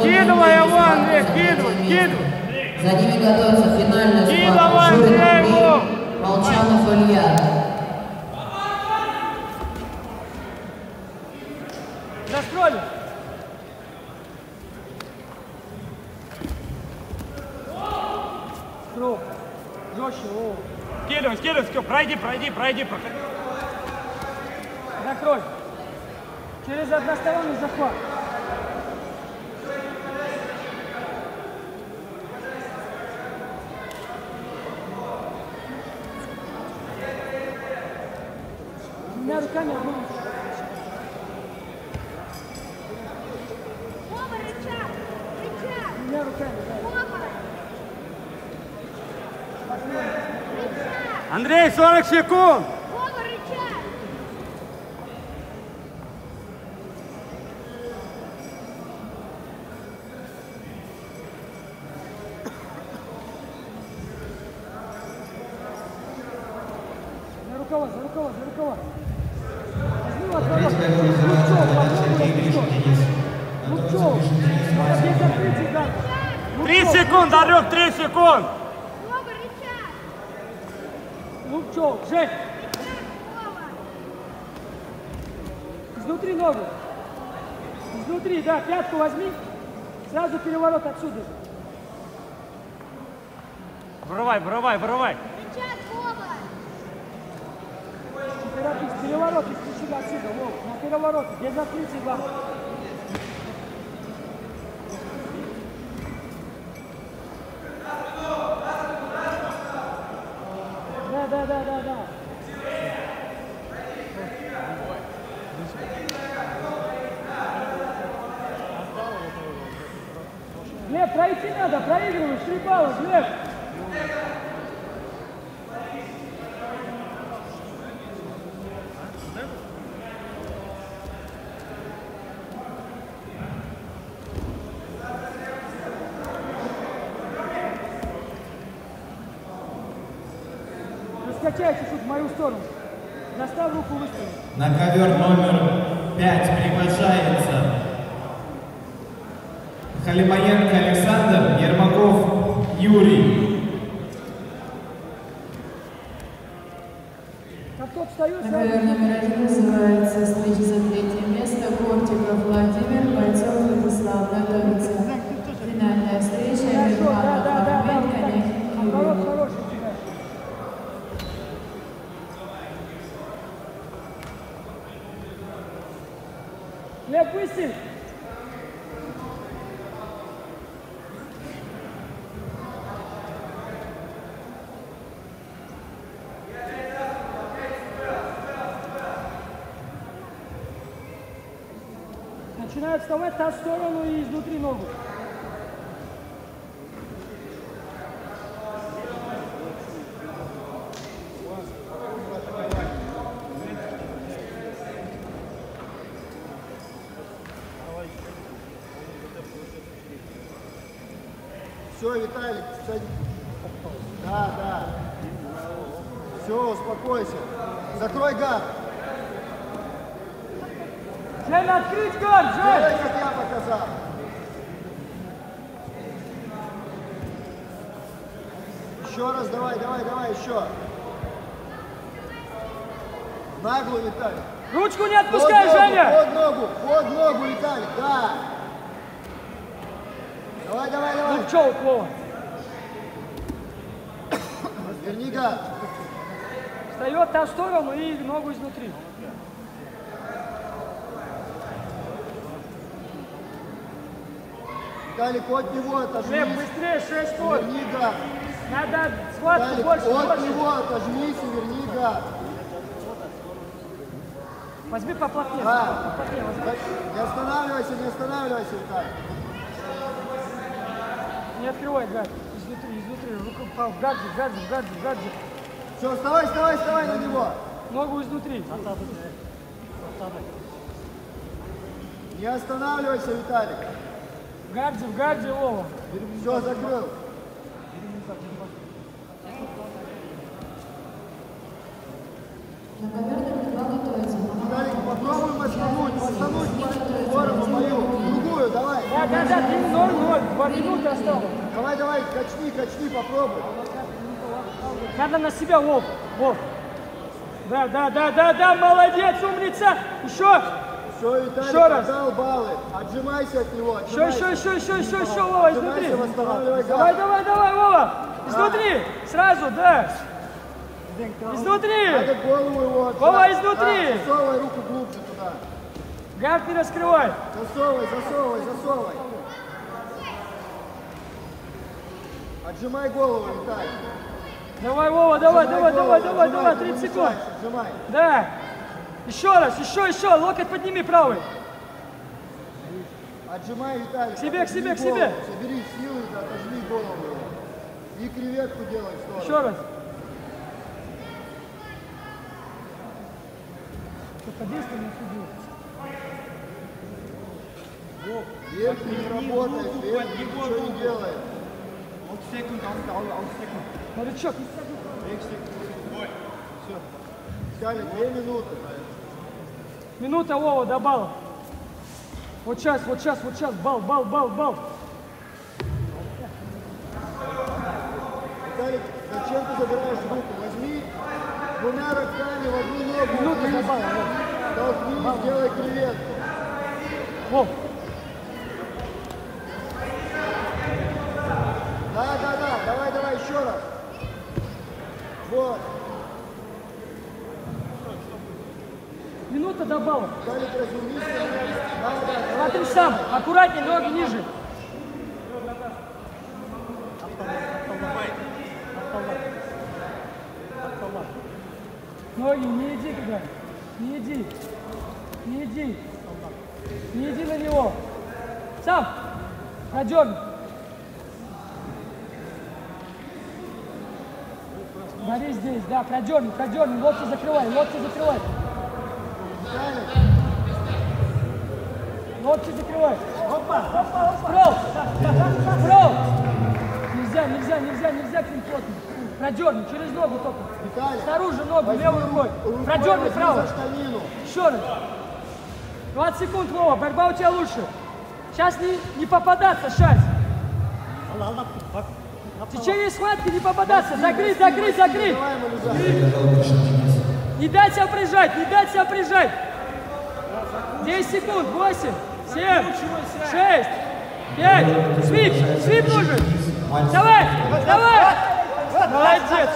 Скидывай его, Андрей, скидывай, скидывай. За ними готовится финальная схватка. Шурин Андрей, его! Молчанов Илья. Застроили. Круг. Жестче, о. Скидывай, скидывай, скидывай. Пройди, пройди, пройди, проходи. Закрой. Через односторонний захват. Двумя руками одну руку. Вова, рычаг! Рычаг! Двумя руками, да. Вова! Рычаг! Андрей, 40 секунд. Вова, рычаг! За рукава, за рукава, за рукава. Три секунды, Орёк, три секунд. Лучок, Жень, изнутри ногу. Изнутри, да, пятку возьми. Сразу переворот отсюда же. Вырывай, вырывай, вырывай. Рычаг, Вова! Не торопись, переворот исключи отсюда, Вов. На переворот, без открытий, главное. Да, да, да, да, да. Глеб, пройти надо, проигрываешь, три балла, Глеб. Раскачай чуть-чуть в мою сторону. Доставь руку выстави. На ковер номер 5 приглашается Халимаенко Александр, Ермаков Юрий. Как тот встает, На сразу ковер номер один называется встреча за третье Глеб, выставь. Начинает вставать та сторону и изнутри ногу. Все, Виталик, садись. Да, да. Все, успокойся. Закрой гад. Жень, открыть Делай, Жень! как я показал. Еще раз давай, давай, давай, еще. Нагло, Виталик. Ручку не отпускай, под ногу, Женя! Под ногу, под ногу, Виталик, да. Давай, давай, давай. Ну что, Вова? Верни гад. Встает та сторону и ногу изнутри. Виталик, от него отожмись. быстрее, 6 ход. Верни гад. Надо схватку Виталик, больше, от больше. него отожмись и верни гад. Возьми поплотнее, Да. поплотнее возьми. Не останавливайся, не останавливайся, Виталик. Не открывай гад. Изнутри, изнутри. Руку в гарде, в гарде, в гарде, в гарде. Все, вставай, вставай, вставай на него. Ногу изнутри. Не останавливайся, Виталик. В гарде, в гарде, Вова. Все, закрыл. На ковер номер два готовится. Виталик, попробуй мастануть, мастануть по сторону мою, другую, давай. Да, да, да, 3-0-0. Два минуты осталось. Давай, давай, качни, качни, попробуй. Надо на себя, Вов. Вов. Да, да, да, да, да, молодец, умница. Еще, Все, Виталик, Еще раз. баллы. Отжимайся от него, еще, отжимайся. еще, еще, еще, еще, еще, Вова, изнутри. Давай, давай, давай, Вова. Изнутри, сразу, да. Изнутри. Надо голову его. Вова, изнутри. Засовывай руку глубже туда. Гард не раскрывай. Засовывай, засовывай, засовывай. Отжимай голову, Виталий. Давай, Вова, давай, Отжимай давай, голову, давай, давай, отжимай, давай, ты 30 секунд. Отжимай. Да. Еще раз, еще, еще. Локоть подними правый. Отжимай, Виталий. К себе, к себе, к себе. Собери силы, отожми голову. И креветку делай в сторону. Еще раз. Подействуй на Верхний не работает, верхний ничего не делает. Новичок, Виталий, две минуты. минута, Вова, до балла. Вот сейчас, вот сейчас, вот сейчас, бал, бал, бал, бал. Виталик, зачем ты забираешь руку? Возьми двумя руками в одну ногу. Минута до балла, Толкни, сделай креветку. Вов, Да, да, да, давай, давай, еще раз. Вот. Минута до балла. Смотри сам, аккуратнее, ноги ниже. Ноги, не иди туда. Не иди. Не иди. Не иди на него. Сам. Надерни. Бори здесь, да, продерни, продерни, локти закрывай, локти закрывай. Локти закрывай. Опа, опа, опа. Скролл, скролл. Нельзя, нельзя, нельзя, нельзя к ним плотно. Продерни, через ногу только. Виталик, Снаружи ногу, возьми левой ру- рукой. Продерни штанину. Еще раз. 20 секунд, Вова, борьба у тебя лучше. Сейчас не, не попадаться, сейчас. В течение схватки не попадаться. Закрыть, закрыть, закрыть. Не дать себя прижать, не дать себя прижать. 10 секунд, 8, 7, 6, 5. Свип, свип нужен. Давай, давай. Молодец.